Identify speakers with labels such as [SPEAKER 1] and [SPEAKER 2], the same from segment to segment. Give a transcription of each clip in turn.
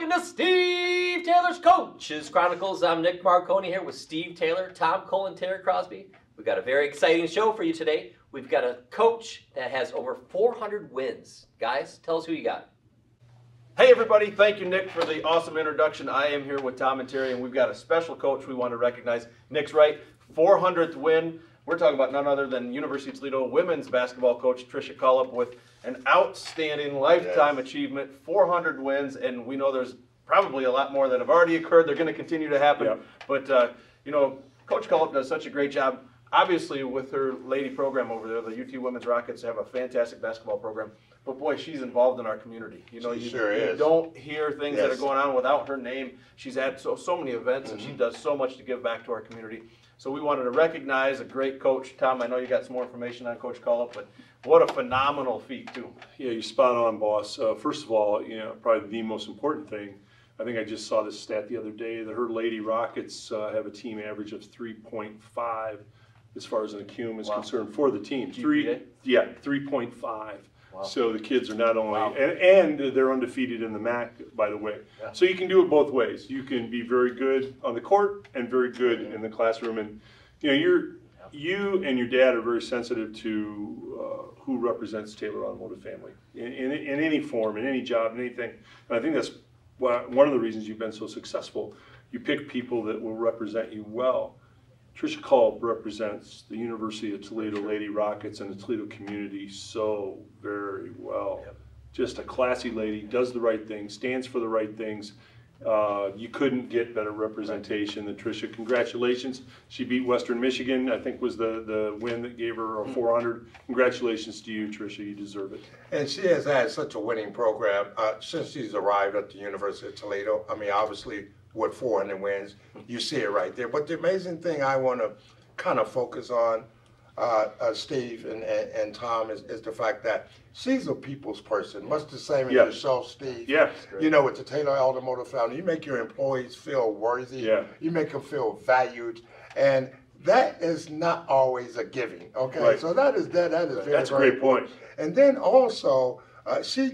[SPEAKER 1] welcome to Steve Taylor's Coaches Chronicles. I'm Nick Marconi here with Steve Taylor, Tom Cole, and Terry Crosby. We've got a very exciting show for you today. We've got a coach that has over 400 wins. Guys, tell us who you got.
[SPEAKER 2] Hey everybody, thank you Nick for the awesome introduction. I am here with Tom and Terry and we've got a special coach we want to recognize. Nick's right, 400th win. We're talking about none other than University of Toledo women's basketball coach Tricia Cullop with an outstanding lifetime yes. achievement, 400 wins, and we know there's probably a lot more that have already occurred. They're going to continue to happen. Yep. But, uh, you know, Coach Cullop does such a great job. Obviously, with her lady program over there, the UT Women's Rockets have a fantastic basketball program. But boy, she's involved in our community. You know,
[SPEAKER 3] she
[SPEAKER 2] you,
[SPEAKER 3] sure
[SPEAKER 2] you don't hear things yes. that are going on without her name. She's at so so many events, mm-hmm. and she mm-hmm. does so much to give back to our community. So we wanted to recognize a great coach. Tom, I know you got some more information on Coach Cullop, but what a phenomenal feat too.
[SPEAKER 4] Yeah, you're spot on, boss. Uh, first of all, you know, probably the most important thing. I think I just saw this stat the other day that her Lady Rockets uh, have a team average of 3.5 as far as an ACUME is wow. concerned for the team.
[SPEAKER 2] GPA? Three,
[SPEAKER 4] yeah, 3.5. Wow. So the kids are not only, wow. and, and, they're undefeated in the MAC, by the way. Yeah. So you can do it both ways. You can be very good on the court and very good in the classroom. And you know, you're, you and your dad are very sensitive to uh, who represents Taylor Automotive Family in, in, in, any form, in any job, in anything. And I think that's one of the reasons you've been so successful. You pick people that will represent you well. Tricia Cullop represents the University of Toledo Lady Rockets and the Toledo community so very well. Yep. Just a classy lady, does the right thing, stands for the right things. Uh, you couldn't get better representation than Tricia. Congratulations. She beat Western Michigan, I think was the, the win that gave her a mm. 400. Congratulations to you, Tricia. You deserve it.
[SPEAKER 3] And she has had such a winning program uh, since she's arrived at the University of Toledo. I mean, obviously, with 400 wins. You see it right there. But the amazing thing I want to kind of focus on, uh, uh, Steve and, and, and Tom, is, is, the fact that she's a people's person, much the same as yourself, Steve.
[SPEAKER 4] Yeah.
[SPEAKER 3] You know, with the Taylor Automotive Foundry, you make your employees feel worthy.
[SPEAKER 4] Yeah.
[SPEAKER 3] You make them feel valued. And that is not always a giving. Okay.
[SPEAKER 4] Right.
[SPEAKER 3] So that is that that is very,
[SPEAKER 4] That's
[SPEAKER 3] a
[SPEAKER 4] great point.
[SPEAKER 3] And then also uh, she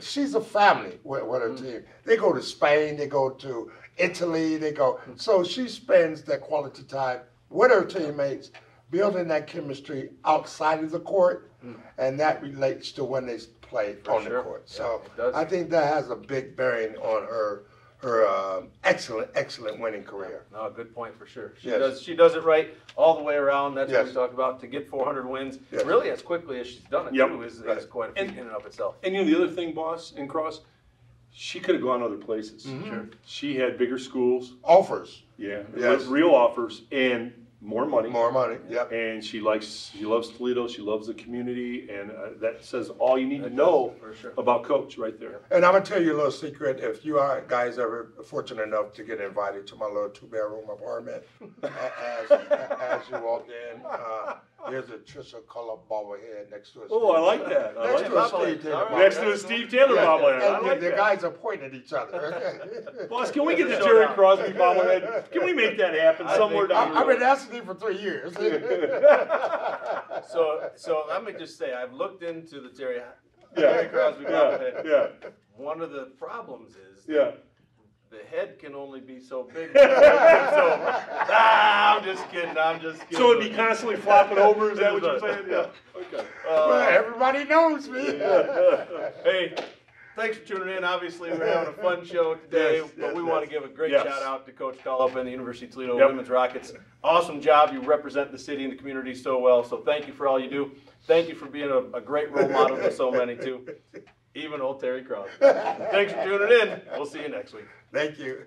[SPEAKER 3] she's a family with, with her mm-hmm. team. They go to Spain, they go to Italy, they go. So she spends that quality time with her teammates, building that chemistry outside of the court, mm. and that relates to when they play For on sure. the court. So yeah, I think that has a big bearing on her her um, excellent, excellent winning career.
[SPEAKER 2] No, good point for sure. She yes. does she does it right all the way around. That's yes. what we talked about to get 400 wins yes. really as quickly as she's done it yep. too is, right. is quite a feat and, in and of itself.
[SPEAKER 4] And you know the other thing, boss and Cross, she could have gone other places.
[SPEAKER 3] Mm-hmm. Sure.
[SPEAKER 4] She had bigger schools,
[SPEAKER 3] offers.
[SPEAKER 4] Yeah, yes. real offers, and more money.
[SPEAKER 3] More money. Yep.
[SPEAKER 4] And she likes, she loves Toledo. She loves the community, and uh, that says all you need to know sure. about Coach right there.
[SPEAKER 3] And I'm gonna tell you a little secret. If you are guys ever fortunate enough to get invited to my little two bedroom apartment, as, as you walk in. Uh, there's a Tricia Cullop bobblehead next to a
[SPEAKER 4] Oh, I like that. I
[SPEAKER 3] next
[SPEAKER 4] like
[SPEAKER 3] to a Steve Taylor
[SPEAKER 4] right. Next to a Steve Taylor yeah, bobblehead. I like
[SPEAKER 3] the,
[SPEAKER 4] that.
[SPEAKER 3] guys are pointing at each other.
[SPEAKER 4] Boss, can we get the Terry Crosby bobblehead? Can we make that happen I somewhere down
[SPEAKER 3] the road? I've been asking him for three years.
[SPEAKER 2] so, so let me just say, I've looked into the Terry,
[SPEAKER 4] yeah.
[SPEAKER 2] Terry Crosby bobblehead.
[SPEAKER 4] Yeah.
[SPEAKER 2] One of the problems is
[SPEAKER 4] yeah
[SPEAKER 2] the head can only be so big. so, ah, I'm just kidding. I'm just kidding.
[SPEAKER 4] So it'd be constantly flopping over. Is that what you're saying? Yeah.
[SPEAKER 3] Okay. Uh, well, everybody knows me.
[SPEAKER 2] hey, thanks for tuning in. Obviously, we're having a fun show today, yes, but yes, we yes. want to give a great shout out to Coach Cullop and the University of Toledo yep. Women's Rockets. Awesome job. You represent the city and the community so well. So thank you for all you do. Thank you for being a, a great role model to so many too even old Terry Crosby. Thanks for tuning in. We'll see you next week.
[SPEAKER 3] Thank you.